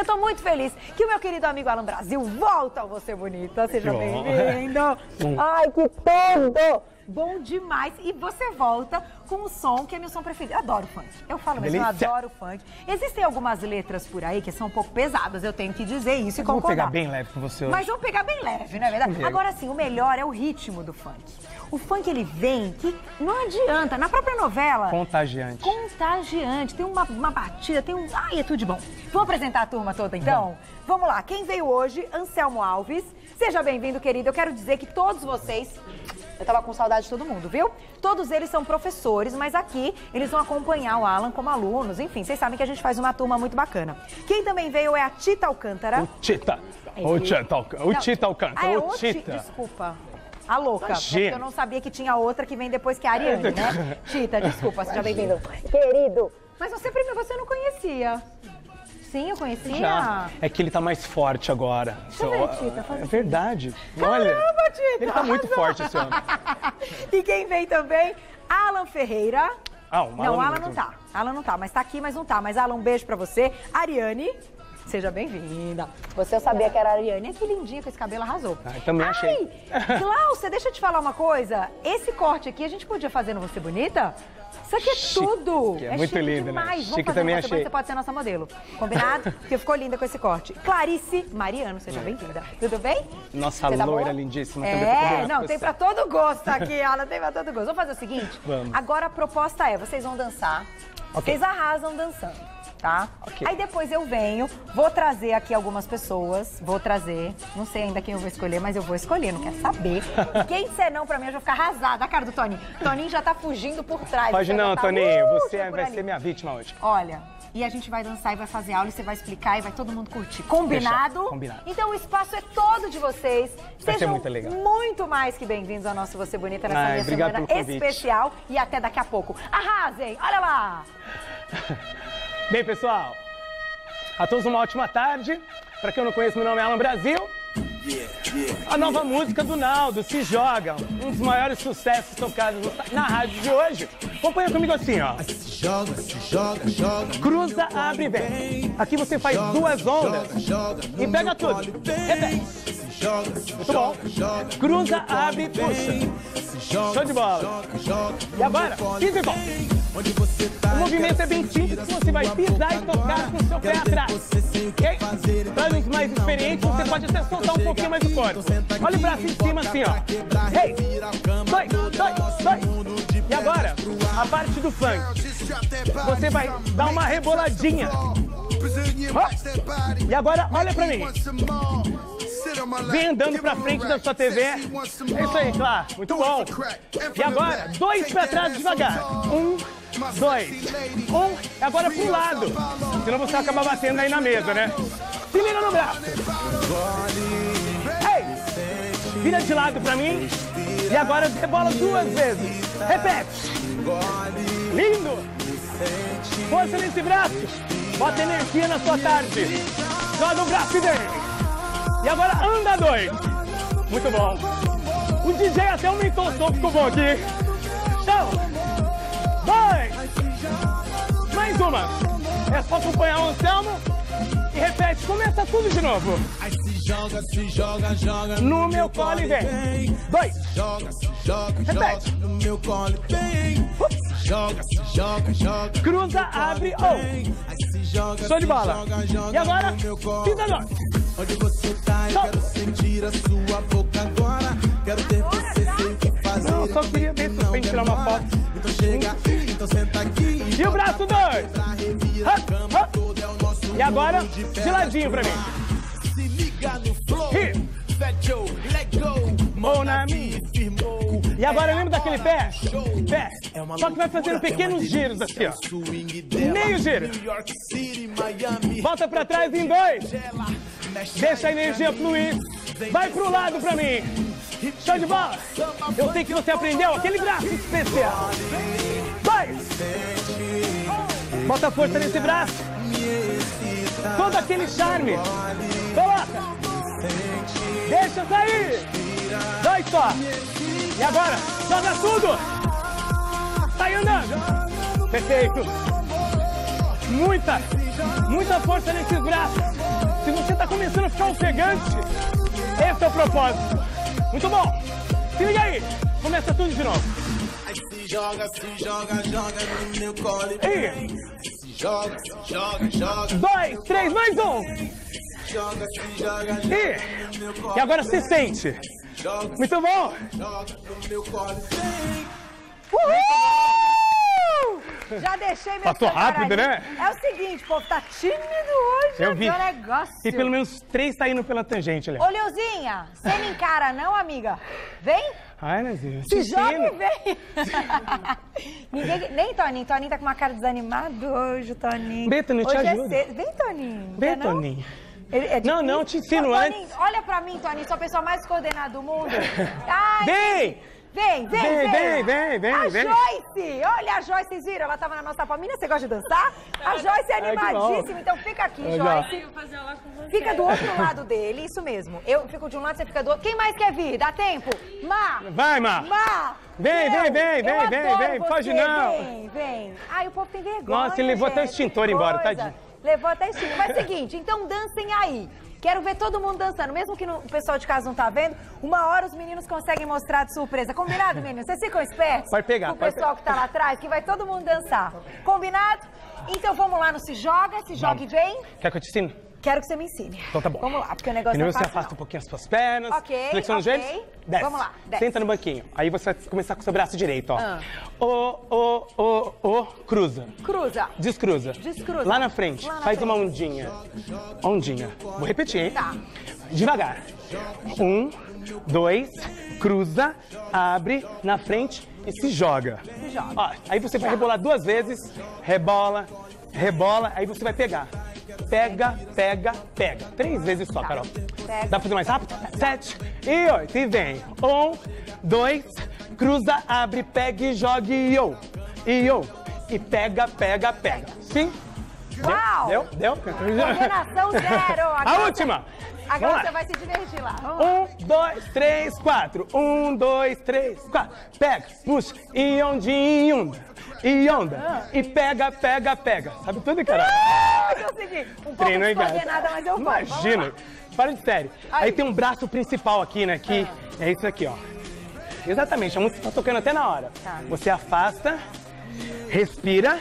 Eu tô muito feliz que o meu querido amigo Alan Brasil volta ao Você Bonita. Seja bem-vindo. Ai, que tudo! Bom demais. E você volta com o som que é meu som preferido. Eu adoro funk. Eu falo mesmo, eu adoro funk. Existem algumas letras por aí que são um pouco pesadas, eu tenho que dizer isso e concordar. Vamos pegar bem leve com você hoje. Mas vamos pegar bem leve, não é verdade? Agora sim, o melhor é o ritmo do funk. O funk ele vem que não adianta. Na própria novela. Contagiante. Contagiante. Tem uma, uma batida, tem um. Ai, é tudo de bom. Vamos apresentar a turma toda então? Vamos, Vamos lá. Quem veio hoje? Anselmo Alves. Seja bem-vindo, querido. Eu quero dizer que todos vocês eu tava com saudade de todo mundo, viu? Todos eles são professores, mas aqui eles vão acompanhar o Alan como alunos. Enfim, vocês sabem que a gente faz uma turma muito bacana. Quem também veio é a Tita Alcântara. O Tita. É o Tita Alcântara. O Tita Alcântara. Ah, é o Tita. Desculpa. A louca, porque eu não sabia que tinha outra que vem depois que é a Ariane, né? Tita, desculpa, seja bem-vindo. Querido. Mas você primeiro você não conhecia. Sim, eu conhecia. Já. É que ele tá mais forte agora. Deixa eu ver, Tita, é verdade. Caramba, Olha, Tita. ele tá muito forte esse homem. e quem vem também? Alan Ferreira. Ah, o Não, Alan Alan não tá. Alan não tá, mas tá aqui, mas não tá. Mas Alan, um beijo pra você. Ariane. Seja bem-vinda. Você eu sabia que era a Ariane. Que lindinha com esse cabelo arrasou. Ah, também achei. Ai, Cláudia, deixa eu te falar uma coisa. Esse corte aqui a gente podia fazer no Você Bonita? Isso aqui é Chique. tudo. É É, muito lindo, né? demais. Vamos Chique fazer também achei. Você pode ser nossa modelo. Combinado? Porque ficou linda com esse corte. Clarice Mariano, seja bem-vinda. Tudo bem? Nossa tá loira boa? lindíssima É, não, tem pra todo gosto aqui, ela tem pra todo gosto. Vamos fazer o seguinte? Vamos. Agora a proposta é, vocês vão dançar, Ok. vocês arrasam dançando, tá? Ok. Aí depois eu venho, vou trazer aqui algumas pessoas, vou trazer, não sei ainda quem eu vou escolher, mas eu vou escolher, não quero saber. Quem disser não pra mim, eu já vou ficar arrasada. A cara do Toninho. Toninho já tá fugindo por trás. Pode não, tá, Toninho. uh, Você vai ali. ser minha vítima hoje. Olha, e a gente vai dançar e vai fazer aula e você vai explicar e vai todo mundo curtir. Combinado? Fechado, combinado. Então o espaço é todo de vocês. Vai Sejam muito legal. muito mais que bem-vindos ao nosso Você Bonita nessa Ai, minha semana especial e até daqui a pouco. Arrasem! Olha lá! Bem, pessoal, a todos uma ótima tarde. Pra quem eu não conheço, meu nome é Alan Brasil. A nova música do Naldo, Se Joga, um dos maiores sucessos tocados na rádio de hoje. Acompanha comigo assim, ó. Se joga, se joga, joga. Cruza, abre e vem. Aqui você faz duas ondas e pega tudo. Repete. se joga, se Muito bom. joga. Cruza, abre e puxa. Se joga, Show de bola. joga, joga. E agora, pisa e volta. Tá? O movimento é bem simples, você vai pisar e tocar com o seu pé atrás. Ok? Experientes, você pode até soltar um pouquinho mais o corpo. Olha o braço em cima assim, ó. Hey! Dois, dois, dois. E agora, a parte do funk. Você vai dar uma reboladinha. Ó. E agora, olha pra mim. Vem andando pra frente da sua TV. É isso aí, claro. Muito bom. E agora, dois pra trás devagar. Um, dois. Um, e agora pro lado. Senão você vai acabar batendo aí na mesa, né? Se liga no braço. Ei! Vira de lado pra mim. E agora rebola duas vezes. Repete. Lindo. Força nesse braço. Bota energia na sua tarde. Joga o braço e vem. E agora anda dois. Muito bom. O DJ até aumentou o som, ficou bom aqui. Então, dois. Mais uma. É só acompanhar o Anselmo e repete. Começa tudo de novo. Aí se joga, se joga, joga. No meu colo e vem. Dois. Joga, se joga, Repete. joga. No meu colo e vem. Se joga, se joga, joga. Cruza, abre, ou. Joga, Show de bola. joga, joga. E agora, No pisa agora. Onde você tá? Eu quero sentir a sua boca agora. Quero ter você, sei o que fazer. Não, só queria ver se gente tirar uma foto. Então chega, então senta aqui. E o braço dois. Pra revira a cama toda é o nosso E agora, de ladinho pra mim. Se liga no flow. Fat Joe, let go. Mão na minha. Firmou. E agora lembra daquele pé? Pé. É uma Só que vai fazendo pequenos é giros assim, ó. Meio giro. Volta pra trás em dois. Deixa a energia fluir. Vai pro lado pra mim. Show de bola. Eu sei que você aprendeu aquele braço especial. Vai. Bota força nesse braço. Todo aquele charme. Coloca. Deixa sair. Dois só. E agora, joga tudo. Sai andando. Perfeito. Muita Muita força nesses braços. Se você tá começando a ficar ofegante, esse é o propósito. Muito bom. Se liga aí. Começa tudo de novo. Aí se joga, se joga, joga no meu colo. E Se joga, se joga, joga, dois, três, mais um. joga, se joga, joga E, e agora se sente. Muito bom. joga no meu colo. Uhul! Já deixei meu Passou rápido, né? É o seguinte, o povo tá tímido hoje. Eu vi. Um negócio. E pelo menos três tá indo pela tangente ali. Ô, Leuzinha, você me encara não, amiga? Vem, Ai, Nazinho. se joga e vem. Ninguém, nem Toninho. Toninho tá com uma cara desanimado hoje, Toninho. Vem, Toninho, te hoje ajuda. É cedo. Vem, Toninho. Vem? Toninho. É Não, não, te ensino Ô, antes. Toninho, olha pra mim, Toninho, sou a pessoa mais coordenada do mundo. Ai, Vem! Vem, vem, Vem, vem, vem, vem, A vem. Joyce! Olha a Joyce, vocês viram? Ela tava na nossa família. Você gosta de dançar? A Joyce é Ai, animadíssima, então fica aqui, Legal. Joyce. Vou fazer aula com você. Fica do outro lado dele, isso mesmo. Eu fico de um lado, você fica do outro. Quem mais quer vir? Dá tempo? Má! Vai, Má. Má! Vem, vem, vem, vem, vem, vem, foge não. Vem, vem. Ai, o povo tem vergonha. Nossa, ele levou até o extintor embora, tadinho. Levou até o extintor. Mas é o seguinte, então dancem aí. Quero ver todo mundo dançando, mesmo que o pessoal de casa não tá vendo. Uma hora os meninos conseguem mostrar de surpresa. Combinado, meninos? Vocês ficam espertos? Pode pegar, O pessoal que tá lá atrás, que vai todo mundo dançar. Combinado? Então vamos lá no Se Joga, Se Joga e Vem. Quer que eu te ensine? Quero que você me ensine. Então tá bom. Vamos lá, porque o negócio Primeiro é você fácil. afasta um pouquinho as suas pernas. Ok, Flexiona os ok. joelhos. Desce. Vamos lá, desce. Senta no banquinho. Aí você vai começar com o seu braço direito, ó. Ah. Ô, ô, ô, ô, cruza. Cruza. Descruza. Descruza. Lá na frente. Lá na Faz uma frente. ondinha. Ondinha. Vou repetir, hein? Tá. Devagar. Um, dois, cruza, abre na frente e se joga. Se joga. Ó, aí você vai rebolar duas vezes, rebola, rebola, aí você vai pegar. Pega, pega, pega. Três vezes só, Carol. Pega. Dá pra fazer mais rápido? Sete e oito. E vem. Um, dois, cruza, abre, pega e joga e eu. E eu. E pega, pega, pega. Sim? Uau! Deu? Deu? Deu? Coordenação zero. A última. Agora lá. você vai se divertir lá. Vamos lá. Um, dois, três, quatro. Um, dois, três, quatro. Pega, puxa, e ondinha, onda. E onda. E pega, pega, pega. Sabe tudo, cara? Ah, consegui. Um pouco Treino em casa. descoordenada, mas eu vou. Imagina. Para de sério. Aí. Aí. tem um braço principal aqui, né? Que é isso aqui, ó. Exatamente. A música tá tocando até na hora. Tá. Você afasta, respira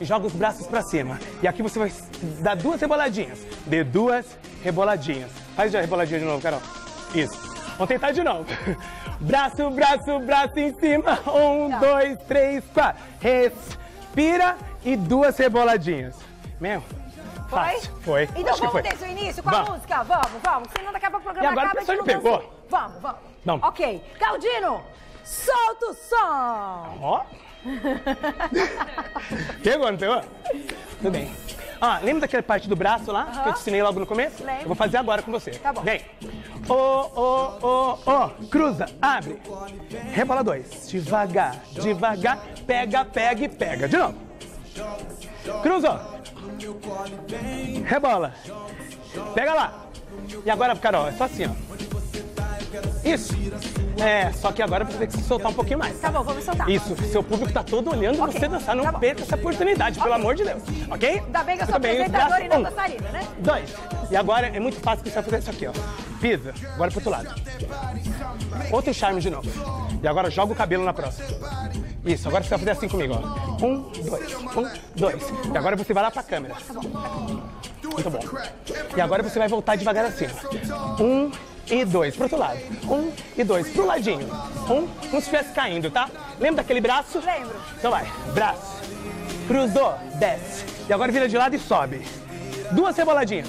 e joga os braços pra cima. E aqui você vai dar duas reboladinhas. Dê duas reboladinhas. Faz a reboladinha de novo, Carol. Isso. Vamos tentar de novo. Braço, braço, braço em cima. Um, Tá. dois, três, quatro. Respira e duas reboladinhas. Meu, Foi? Foi. Então Acho vamos foi. desde o início com a Vamos. música? Vamos, vamos. Senão daqui a pouco o programa E agora acaba a pessoa e a me pegou. Vamos, vamos. Vamos. Ok. Claudino, solta o som. Ó. pegou, não pegou? Tudo bem. Ah, lembra daquela parte do braço lá que eu te ensinei logo no começo? Lembro. Eu vou fazer agora com você. Tá bom. Vem. Ô, ô, ô, ô. Cruza, abre. Rebola dois. Devagar, devagar. Pega, pega e pega. De novo. Cruzou. Rebola. Pega lá. E agora, Carol, é só assim, ó. Isso. É, só que agora você tem que se soltar um pouquinho mais. Tá bom, vamos soltar. Isso, seu público tá todo olhando Ok, você dançar. Não tá bom. perca essa oportunidade, pelo amor de Deus. Ok? Ainda bem que eu sou apresentadora e não um, dançarina, né? Dois. E agora é muito fácil que você vai fazer isso aqui, ó. Pisa. Agora pro outro lado. Outro charme de novo. E agora joga o cabelo na próxima. Isso, agora você vai fazer assim comigo, ó. Um, dois, um, dois. E agora você vai lá pra câmera. Muito bom. E agora você vai voltar devagar assim. ó. Um e dois. Pro outro lado. Um e dois. Pro ladinho. Um, como se estivesse caindo, tá? Lembra daquele braço? Lembro. Então vai. Braço. Cruzou. Desce. E agora vira de lado e sobe. Duas reboladinhas.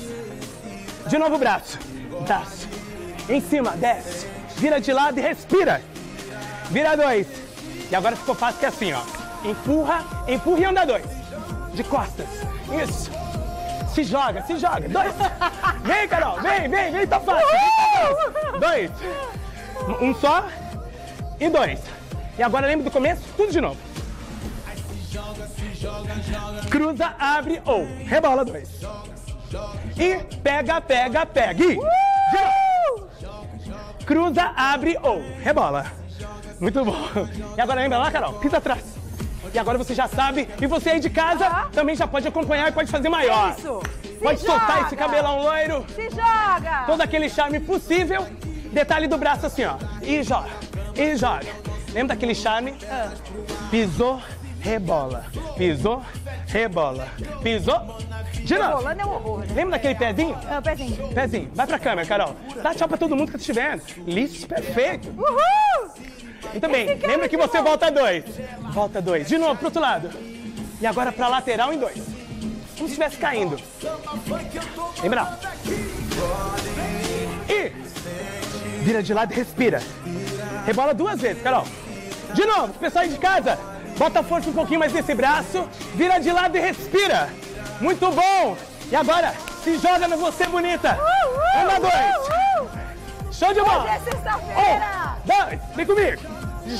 De novo o braço. Braço. Em cima. Desce. Vira de lado e respira. Vira dois. E agora ficou fácil que é assim, ó. Empurra, empurra e anda dois. De costas. Isso. Se joga, se joga. Dois. Vem, Carol. Vem, vem, vem. Tá fácil. Vem, tá fácil. Dois. Um só e dois. E agora lembra do começo? Tudo de novo. Cruza, abre ou. Rebola dois. E pega, pega, pega. E. Cruza, abre ou. Rebola. Muito bom. E agora lembra lá, Carol? Pisa atrás. E agora você já sabe. E você aí de casa também já pode acompanhar e pode fazer maior. Isso. Se Pode soltar joga. esse cabelão loiro. Se joga. Todo aquele charme possível. Detalhe do braço assim, ó. E joga. E joga. Lembra daquele charme? Ah. Pisou, rebola. Pisou, rebola. Pisou. De novo. Rolando é um horror, né? Lembra daquele pezinho? Ah, pezinho. Pezinho, vai pra câmera, Carol. Dá tchau pra todo mundo que tá te vendo. Listo, perfeito. Uhul! Muito bem, Esse cara lembra que que você volta dois. Volta dois. De novo, pro outro lado. E agora pra lateral em dois. Como se estivesse caindo. Lembra? E vira de lado e respira. Rebola duas vezes, Carol. De novo, pessoal aí de casa, bota força um pouquinho mais nesse braço, vira de lado e respira. Muito bom. E agora, se joga no você bonita. Anda dois. Show de bola. Hoje é sexta-feira. Um, dois, vem comigo.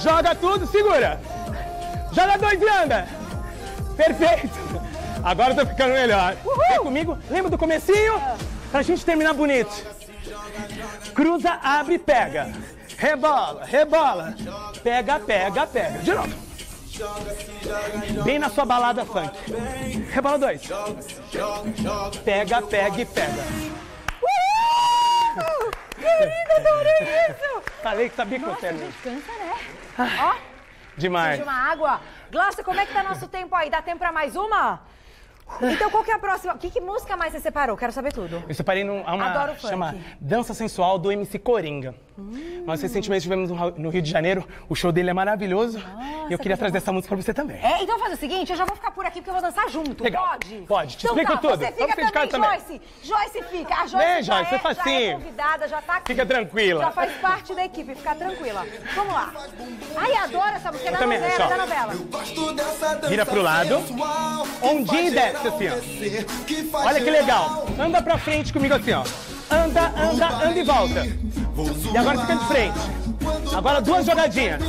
Joga tudo, segura. Joga dois e anda. Perfeito. Agora eu tô ficando melhor. Vem comigo. Lembra do comecinho? Pra gente terminar bonito. Cruza, abre, pega. Rebola, rebola. Pega, pega, pega. De novo. Bem na sua balada funk. Rebola dois. Pega, pega e pega. Uhul! Querido, adorei isso! Falei que sabia que Nossa, a era gente cansa, né? Ó, demais. de uma água. Glaucia, como é que tá nosso tempo aí? Dá tempo pra mais uma? Então, qual que é a próxima? Que, que música mais você separou? Quero saber tudo. Eu separei num, uma Adoro funk. chama Dança Sensual do MC Coringa. Nós recentemente estivemos no, Rio de Janeiro, o show dele é maravilhoso e eu queria que trazer essa música pra você também. É, então faz o seguinte, eu já vou ficar por aqui porque eu vou dançar junto. Legal. Pode? Pode, te então explico tá, tudo. Você fica você de casa também, também. Joyce. Joyce fica. A Joyce, Vem, já, Joyce, é, você faz já é assim. convidada, já tá aqui. Fica tranquila. Já faz parte da equipe, fica tranquila. Vamos lá. Ai, adoro essa música é da também novela, ó. da novela. Gosto dessa dança Vira pro lado. e faz desce assim, ó. Olha que legal. Anda pra frente comigo assim, ó. Anda, anda, anda e volta. E agora fica de frente. Agora duas jogadinhas.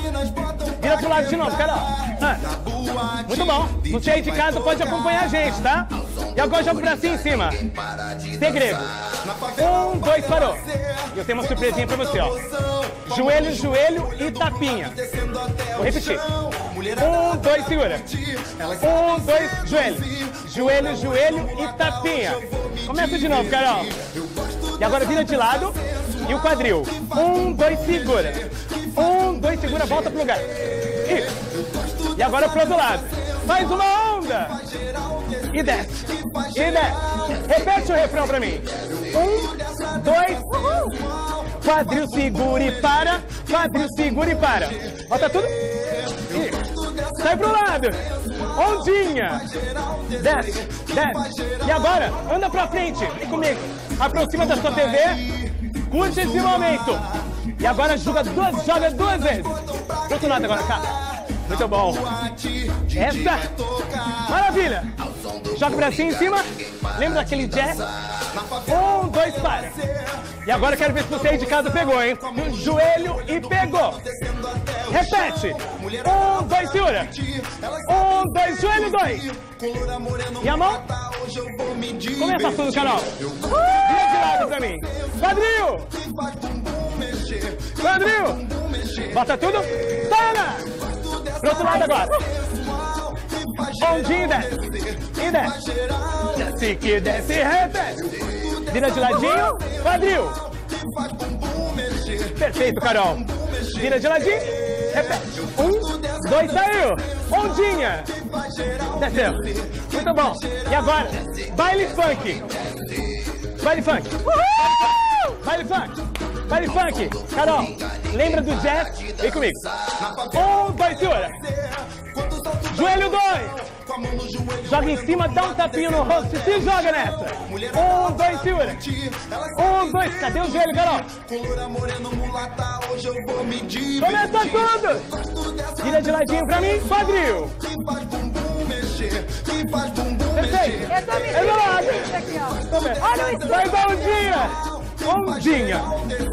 Vira pro lado de novo. Anda. boate. Muito bom. Você aí de casa pode acompanhar a gente, tá? E agora joga o bracinho em cima. Segredo. Um, dois, parou. E eu tenho uma surpresinha pra você, ó. Joelho, joelho e tapinha. Vou repetir. Um, dois, segura. Um, dois, joelho. Joelho, joelho e tapinha. Começa de novo, Carol. E agora vira de lado e o quadril. Um, dois, segura. Um, dois, segura, volta pro lugar. E agora pro outro lado. Mais uma onda. E desce. E desce. Repete o refrão pra mim. Um, dois, quadril, segura e para. Quadril, segura e para. Volta tudo. Sai pro lado. Ondinha. Desce, desce. E agora, anda pra frente. Vem comigo. Aproxima da sua TV. Curte esse momento. E agora joga duas, joga duas vezes. Outro lado agora, cara. Muito bom. Essa. Maravilha. Joga o bracinho em cima. Lembra daquele jazz? Um, dois, para. E agora eu quero ver se você aí de casa pegou, hein? Joelho e pegou. Repete. Um, dois, segura. Um, dois, joelho, dois. E a mão? Começa tudo, Carol. Vira lado pra mim. Quadril. Quadril. Bota tudo. Para. Pro outro lado agora. Ondinho desce. E desce. Desce que desce repete. Vira de ladinho. Quadril. Perfeito, Carol. Vira de ladinho. Repete. Um, dois, saiu. Ondinha. Desceu. Muito bom. E agora, baile funk. Baile funk. Baile funk. Baile funk. Carol, lembra do jazz? Vem comigo. Um, dois, segura. Joelho dois. Joga em cima, dá um tapinho no rosto e se joga nessa. Um, dois, segura. Um, dois. Cadê o joelho, Carol? Começa tudo. Vira de ladinho pra mim, quadril. Perfeito. Eu tô me É do lado. divertindo aqui, ó. Olha o espelho. Vai dar ondinha. Ondinha.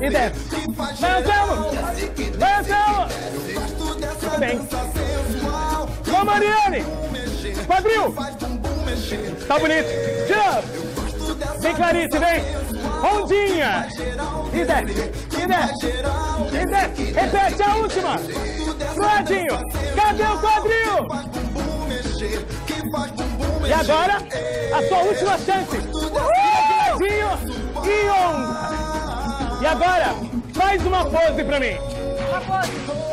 E desce. Vai, Anselmo. Vai, Anselmo. Bem. Vamos, Mariane. Quadril. Tá bonito. Novo. Vem, Clarice, vem. Ondinha. E desce. E desce. E desce. Repete a última. Pro ladinho. Cadê o quadril? Agora, a sua última chance. Ladinho e onda. E agora, faz uma pose pra mim. Uma pose.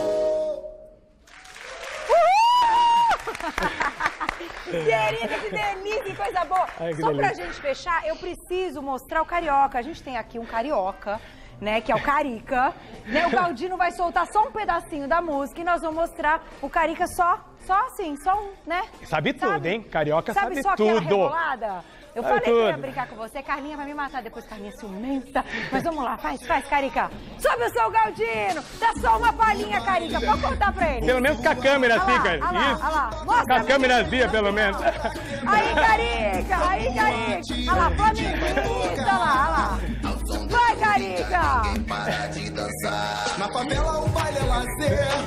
Querida, que delícia, que coisa boa. Ai, que Só pra delícia. gente fechar, eu preciso mostrar o carioca. A gente tem aqui um carioca, né, que é o Carica. Né, o Galdino vai soltar só um pedacinho da música e nós vamos mostrar o Carica só, só assim, só um, né? Sabe tudo, hein? Carioca sabe só aquela tudo. rebolada? Eu Sabe falei que eu ia brincar com você, Carlinha vai me matar depois, Carlinha é ciumenta. Mas vamos lá, faz, faz, Carica. Sobe o seu Galdino, dá só uma palhinha, Carica, pode contar pra ele. Pelo menos com a câmera assim, lá, cara. olha lá, Isso. olha lá. Mostra Com a câmerazinha, mim. pelo menos. Aí, Carica, aí, Carica. Olha lá, flamenguista,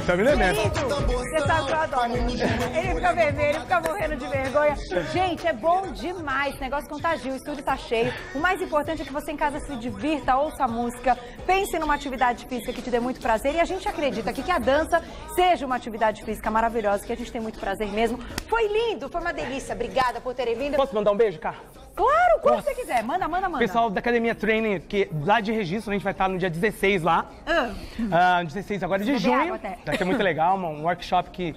Tá me lembrando. Querido, você sabe que eu adoro. Ele fica vermelho, ele fica morrendo de vergonha. Gente, é bom demais. Esse negócio contagia, o estúdio tá cheio. O mais importante é que você em casa se divirta, ouça a música, pense numa atividade física que te dê muito prazer. E a gente acredita aqui que a dança seja uma atividade física maravilhosa, que a gente tem muito prazer mesmo. Foi lindo, foi uma delícia. Obrigada por terem vindo. Posso mandar um beijo, cara? Claro, quando você quiser. Manda, manda, manda. Pessoal da Academia Training, que lá de registro, a gente vai estar no dia 16 lá. Ah, Ah, 16 agora de junho. Vai ser muito legal, um workshop que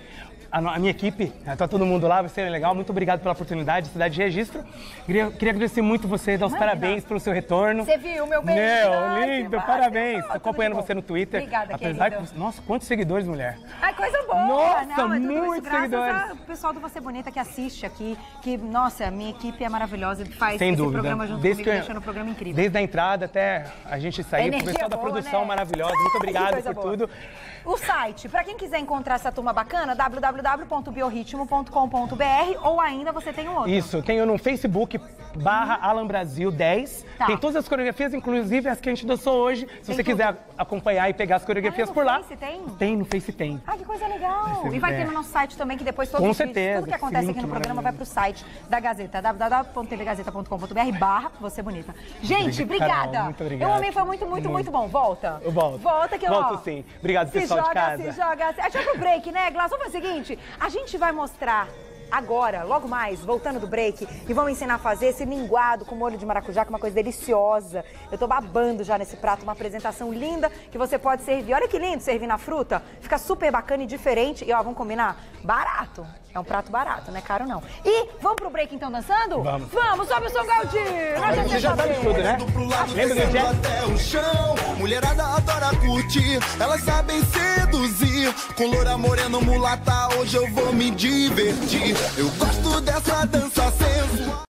a, a minha equipe, né, tá todo mundo lá, vai ser legal. Muito obrigado pela oportunidade, cidade de registro. Queria, queria agradecer muito você, dar os Imagina. parabéns pelo seu retorno. Você viu meu beijo Meu, lindo, parabéns. Tô acompanhando você no Twitter. Obrigada, Apesar querido. que, nossa, quantos seguidores, mulher. Ai, coisa boa! Nossa, não, é muitos seguidores. ao pessoal do Você Bonita que assiste aqui, que, nossa, minha equipe é maravilhosa faz Sem esse dúvida. programa junto Desde comigo, eu- deixando o programa incrível. Desde a entrada até a gente sair, o pessoal da boa, produção né? maravilhosa. Muito obrigado por boa. tudo. O site, pra quem quiser encontrar essa turma bacana, www.biorritmo.com.br ou ainda você tem um outro. Isso, tenho no Facebook barra Alan Brasil 10. Tá. Tem todas as coreografias, inclusive as que a gente dançou hoje. Se Tem você tudo. quiser acompanhar e pegar as coreografias Ah, no por lá. Face tem? Tem, no Face tem. Ah, que coisa legal! Esse E vai é. ter no nosso site também, que depois todos Com os vídeos, certeza, tudo que acontece aqui no programa vai pro site da Gazeta, www.tvgazeta.com.br barra Você Bonita. Gente, obrigada! Carol, muito obrigado. Eu amei, foi muito, muito, muito bom. Volta. Eu volto. Volta que eu Volto ó, sim. Obrigado, se pessoal de joga, casa. Se joga, se... A gente vai pro break, né, Glass? Vamos fazer o seguinte, a gente vai mostrar agora, logo mais, voltando do break, e vamos ensinar a fazer esse minguado com molho de maracujá, que é uma coisa deliciosa. Eu tô babando já nesse prato, uma apresentação linda que você pode servir. Olha que lindo servir na fruta. Fica super bacana e diferente. E ó, vamos combinar? Barato. É um prato barato, não é caro não. E vamos pro break então dançando? Vamos. Vamos, sobe o som Galdinho. Você já sabe é. tudo, né? Ah, lembra do dia? até o chão. Mulherada adora curtir, elas sabem seduzir. Com loura, morena, mulata, hoje eu vou me divertir. Eu gosto dessa dança sensual.